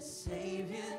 Savior.